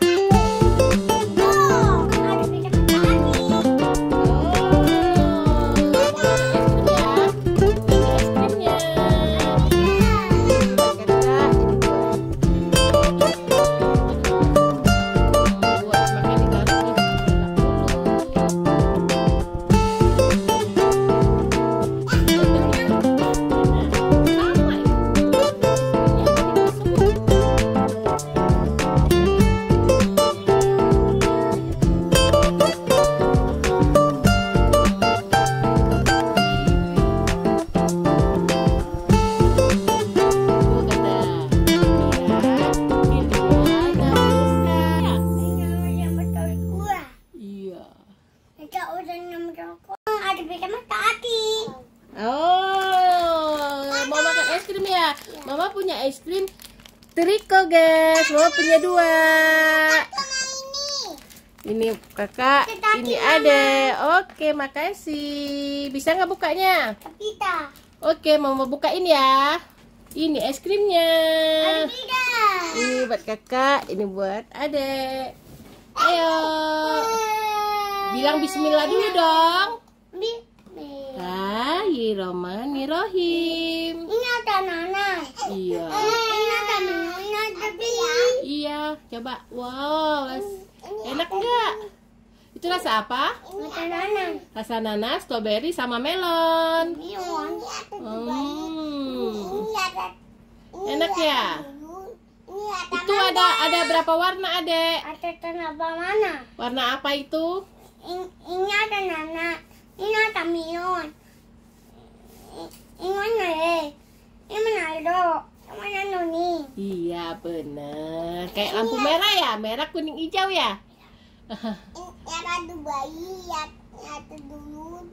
Iya. Oh, mau makan es krim ya? Mama punya es krim Triko guys. Mama punya dua. Ini. Ini kakak, ini ada. Oke, makasih. Bisa nggak bukanya? Kita. Oke, mama bukain ya. Ini es krimnya. Ini buat kakak, ini buat adek. Ayo. Bilang bismillah dulu dong. Bi. bi. Bismillahirrahmanirrahim. Ini ada nanas. Iya. Ini ada nanas tapi Iya, coba. Wow, enak nggak? Itu rasa apa? ada nanas. Rasa nanas, strawberry, sama melon. Hmm. Enak ya? Itu ada ada berapa warna, Adek? Ada kenapa mana? Warna apa itu? Ini ada nanas. Ini ada melon. Ini? Iya, bener. Kayak lampu merah ya? Merah, kuning, hijau ya? Ini ada bayi, ada dulu,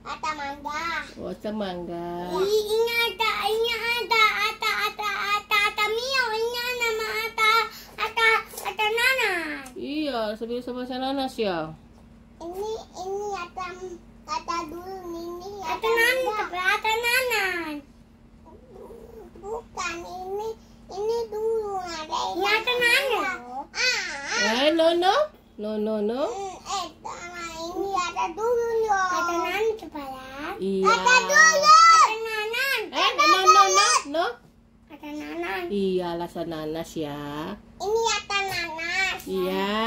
ada mangga. Oh, semangga. Ini ada, ini ada, ada, ada, ada, ada mio, ini nama ada, ada, ada nanas. Iya, sambil sama nanas ya. Ini, ini ada, ada dulu ini. Ada nanas, tapi ada nanas. Bukan ini, ini dulu ada. Ini ada nanas. Ah. Eh, no, no. No, no, no. Eh, sama ini ada dulu nanas coba ya. Iya. Ada dulu. Ada nanas. Eh, no, no, no, no. Ada nanas. Iya, rasa nanas ya. Ini ada nanas. Iya.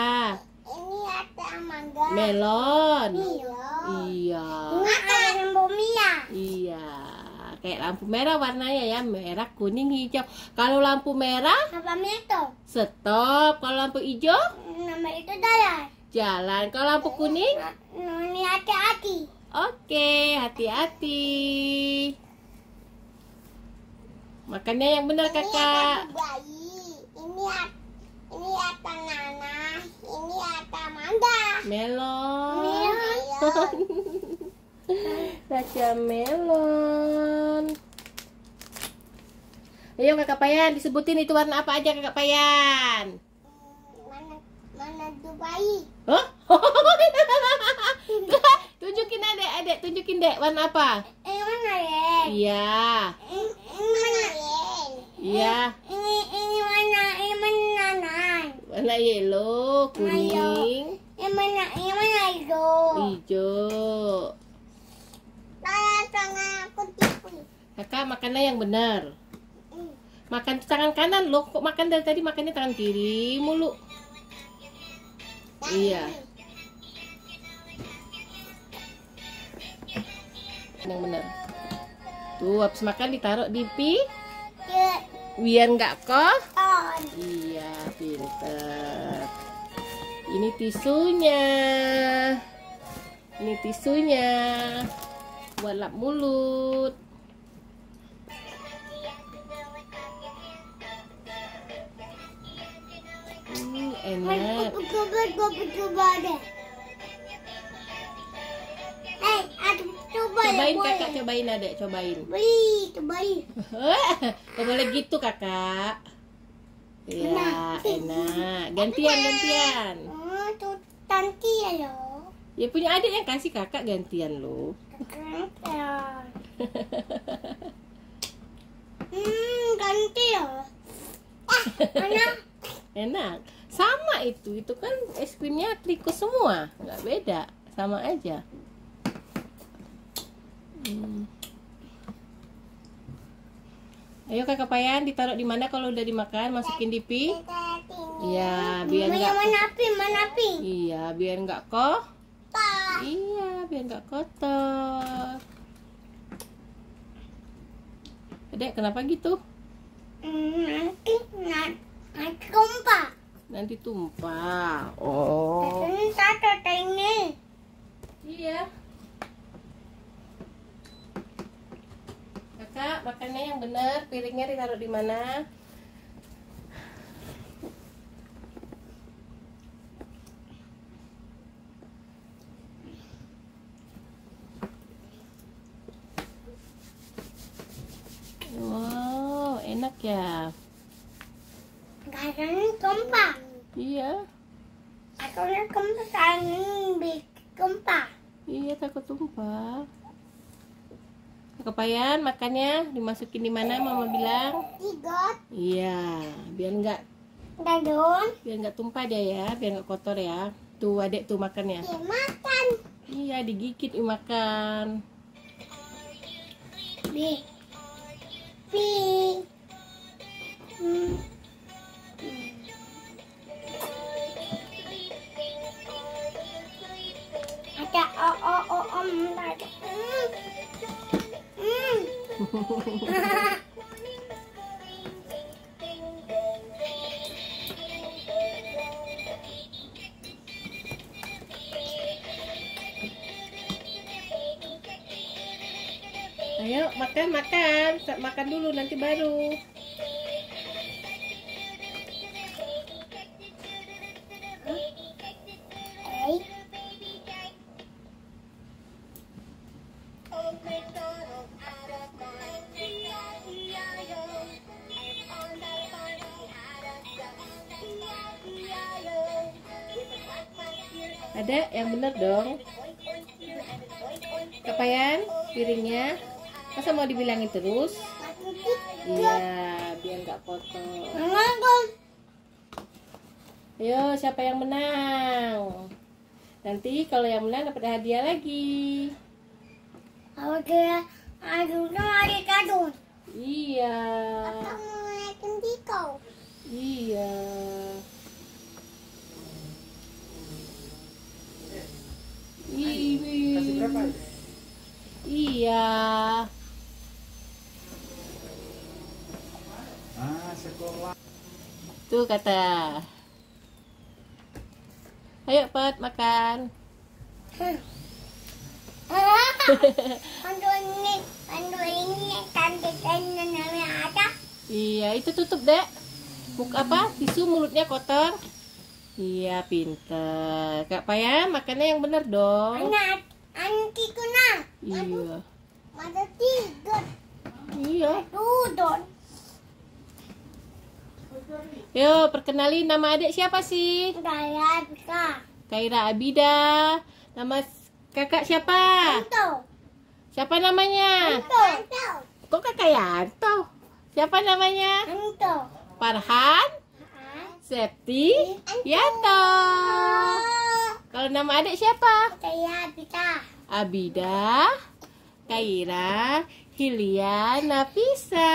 Ini ada mangga. Melon. Iya. Iya. Ini ada lembu mia. Iya. Kayak lampu merah warnanya ya, merah, kuning, hijau. Kalau lampu merah, Apa itu? stop. Kalau lampu hijau, Nama itu daya. jalan. Kalau lampu kuning, Ini hati-hati. oke, hati-hati. Makannya yang benar, kakak. bayi. Ini ada, ini ada nanas. Ini ada mangga. Melon. Melon. Raja melon. Ayo kakak Payan, disebutin itu warna apa aja kakak Payan? Mana mana tuh bayi? Hah? tunjukin adek, adek, tunjukin dek warna apa? Ini mana ya? Iya, Ini, ini mana ya? iya. Ini ini mana? Ini nanas? Warna yellow, kuning, Ini mana? Ini mana itu? hijau. Tangan tangan aku tipu. Kakak makannya yang benar. Makan tangan kanan loh, kok makan dari tadi makannya tangan kiri mulu? Iya. Yang benar. Tuh, habis makan ditaruh di pi, biar nggak kok. on. Iya, pinter. Ini tisunya. Ini tisunya. Buat lap mulut. Hmm, enak. Ya, Cobain kakak, cobain adek, cobain. Beli, cobain. Gak boleh gitu kakak. Enak. enak. Gantian, gantian. Tuh tanti ya lo. Ya punya adik yang kasih kakak gantian. Keren ya. Hmm, ganti ya. Ah, mana? Enak. Sama itu, itu kan es krimnya triko semua, nggak beda, sama aja. Hmm. Ayo kakak Payan ditaruh di mana kalau udah dimakan masukin di pi? Iya biar Mana nggak mana api, mana api? iya biar nggak Pa. iya biar nggak kotor. Adek kenapa gitu? Hmm, Nanti, nanti, nanti kompak. Nanti tumpah. Oh. Ini satu ini. Iya. Kakak, makannya yang benar. Piringnya ditaruh di mana? Wow, enak ya. Katanya kompak. Iya, kompak, katanya big kompak. iya takut tumpah. Kepayan makannya dimasukin di mana mama bilang? Tiga, Iya, biar nggak dadon, biar nggak tumpah dia ya, biar nggak kotor ya. Tuh adek tuh makannya. dimakan. Iya, digigit dimakan. Bi. Bi. O o o. Hmm. Ayo makan makan, makan dulu nanti baru. Ada yang bener dong. Kepayan piringnya. Masa mau dibilangin terus? Iya, biar nggak kotor. Ayo, siapa yang menang? Nanti kalau yang menang dapat hadiah lagi. Oke. Aduh, ada kadun. Iya. Iya. Kasih berapa? Iya. Ah, sekolah. Tuh kata. Ayo Pat makan. Iya, itu tutup, Dek. Buk apa? Tisu mulutnya kotor. Iya, pinter. Kak Paya, makannya yang bener dong. Anak, anti kuna. Iya. Ada tiga. Iya. Dudon. Yo, perkenalin nama adik siapa sih? Gaya bisa. Kaira Abida. Nama kakak siapa? Anto. Siapa namanya? Anto. Anto. Kok kakak Yanto? Siapa namanya? Anto. Farhan? Septi? Yanto. Kalau nama adik siapa? Gaya bisa. Abida, Kaira, Hilia, Nafisa.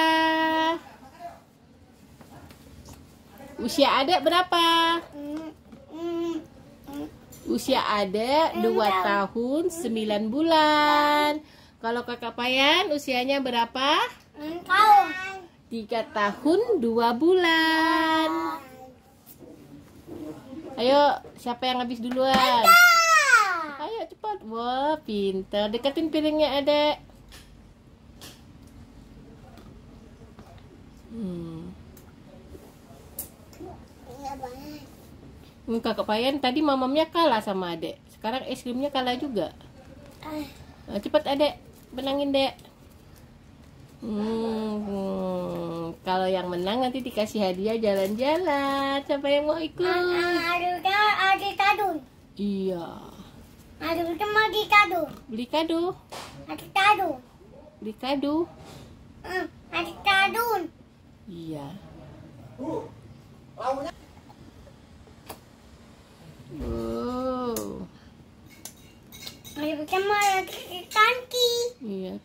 Usia adik berapa? Usia adik 2 tahun 9 bulan. Kalau kakak Payan usianya berapa? Engkau. 3 tahun 2 bulan. Ayo, siapa yang habis duluan? Ayo cepat. Wah, pintar. Deketin piringnya, Adek. Hmm. Iya banget. Hmm, Kakak Payan tadi mamamnya kalah sama Adek. Sekarang es krimnya kalah juga. Ah. Nah, cepat Adek, benangin Dek. Hmm, hmm. kalau yang menang nanti dikasih hadiah jalan-jalan. Siapa yang mau ikut? Ada ada kadun. Iya. Ada cuma di kadun. Beli kado, Ada kadun. beli kado. Hmm, ada kadun. Iya.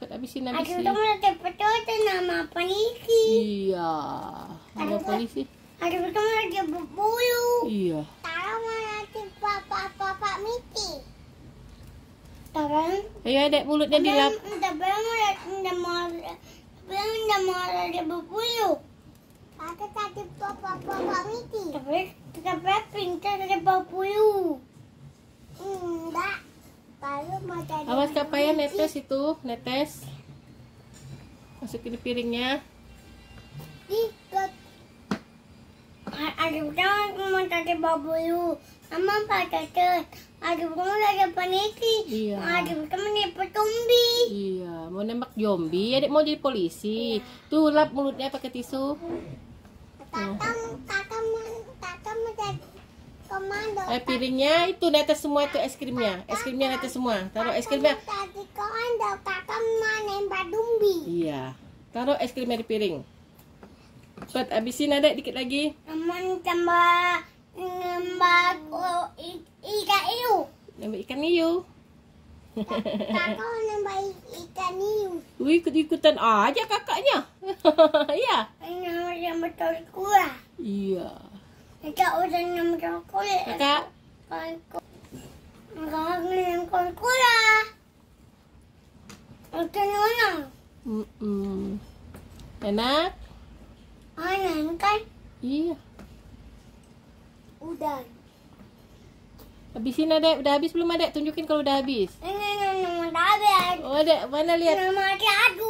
Habisin Aduh, habisin. kamu ada betul nama polisi. Iya. Ada polisi. Aduh, kamu ada berbulu. Iya. Tahu nanti papa papa miti. Tahu? Ayo adek mulutnya dilap. Udah belum udah mau belum udah mau ada berbulu. Ada tadi papa papa miti. Tapi tapi pintar ada berbulu. Enggak. Awas kapaya netes itu, netes. Masukin di piringnya. Aduh, kamu mau tadi berbulu. Mama pada tuh. Aduh, kamu ada paniki. Iya. Aduh, kamu nih petumbi. Iya, mau nembak zombie, adek mau jadi polisi. Tuh lap mulutnya pakai tisu. Mau jadi komando. Eh piringnya itu netes semua itu es krimnya. Es krimnya netes semua. Taruh es krimnya. Tadi komando, kakak mau nembak dumbi. Iya. Taruh es krimnya di piring. Cepat habisin adek dikit lagi. Teman tambah nembak oh, i- ikan hiu. Nembak ikan hiu. Kakak nembak ikan hiu. Wih, ikut-ikutan aja kakaknya. Iya. Ini yang betul kuah. Iya. Kakak udah nembak kulit. Kakak, Kakak nembak kulit. Itu nona. Mm-mm. enak? Anan kan Iya. udah. Habisin adek. Udah habis belum adek? Tunjukin kalau udah habis. Ini nama tabet. Oh adek, mana lihat?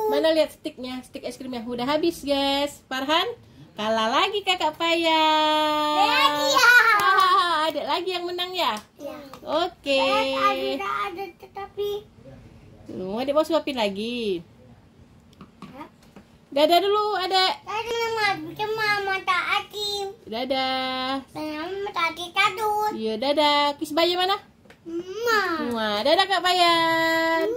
Mana lihat stiknya, stik es krimnya udah habis guys. Farhan, kalah lagi kakak Payah. Lagi ya. Ah, ada lagi yang menang ya. Ya. Oke. Ada ada tetapi Lu adik mau suapin lagi. Dadah dulu adek. tadi nama bikin mama tak akim. Dadah. Nama tadi kadut. Iya dadah. Kis bayi mana? Mama. Wah, dadah kak Bayan.